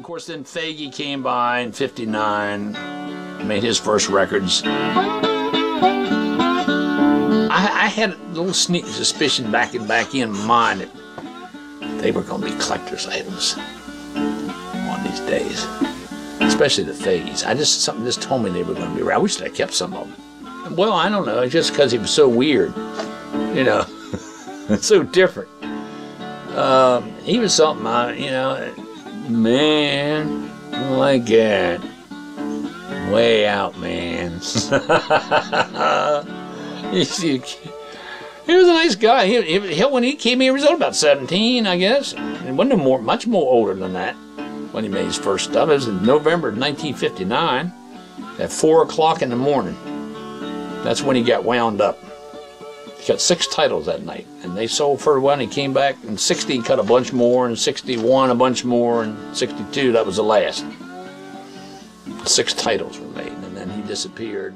of course, then Fahey came by in '59, made his first records. I, I had a little sneak suspicion back in back in mind that they were going to be collector's items one of these days, especially the Faheys. I just something just told me they were going to be. I wish I kept some of them. Well, I don't know, just because he was so weird, you know, so different. Um, he was something, I, you know, man, like that. Way out, man. he, was a nice guy. He, he, when he came here, he was about 17, I guess. He wasn't more, much more older than that when he made his first stuff. It was in November of 1959 at 4 o'clock in the morning. That's when he got wound up. He got six titles that night, and they sold for one. He came back, and 60 he cut a bunch more, and 61 a bunch more, and 62 that was the last. Six titles were made, and then he disappeared.